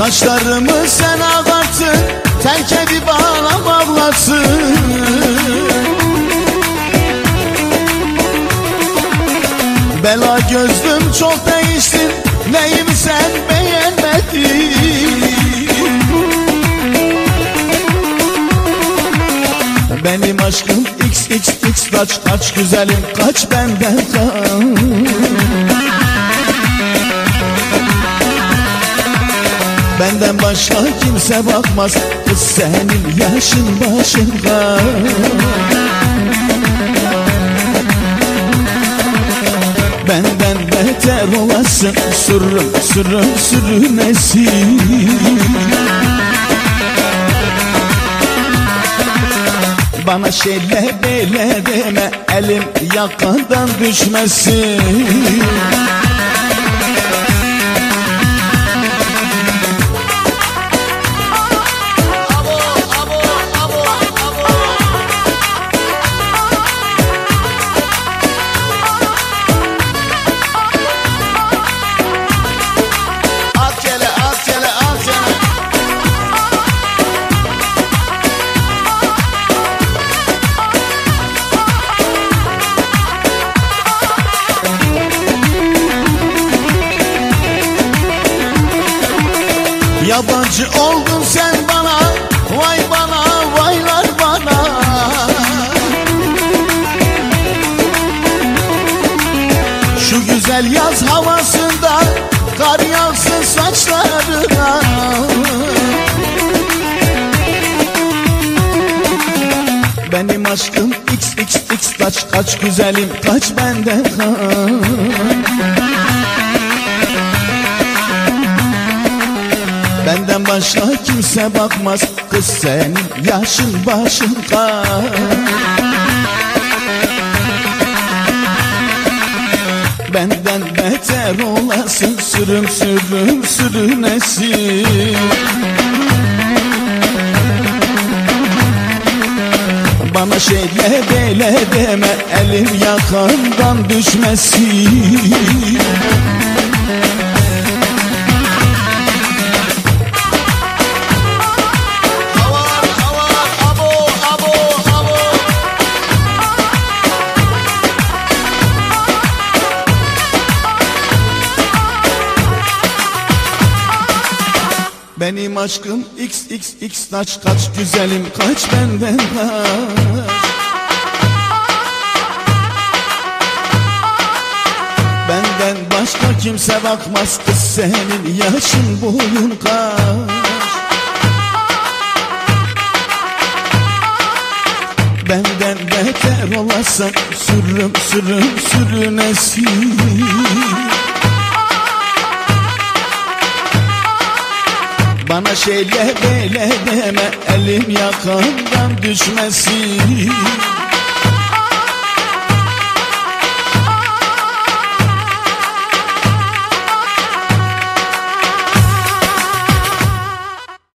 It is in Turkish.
Saçlarımı sen ağarttın Terk edip ağlam ağlarsın Bela gözlüm çok değiştin Neyimi sen beğenmedin? Benim aşkım XXX kaç kaç güzelim kaç benden kal Benden başka kimse bakmaz Kız senin yaşın başın kal Benden beter olasın Sürüm sürüm sürünesin Bana şeyle böyle deme Elim yakandan düşmesin Yabancı oldun sen bana Vay bana vaylar bana. Şu güzel yaz havasında Kar yağsın saçlarına. Benim aşkım XXX kaç kaç güzelim kaç benden. kal Benden başka kimse bakmaz. Kız senin yaşın başın kal. Benden beter olasın. Sürüm sürüm sürünesin. Bana şeyle böyle deme. Elim yakandan düşmesin Benim aşkım XXX kaç kaç güzelim kaç benden kaç. Benden başka kimse bakmaz kız senin yaşın boyun kaç. Benden beter olasın sürüm sürüm sürünesin Bana şeyle böyle deme elim yakandan düşmesin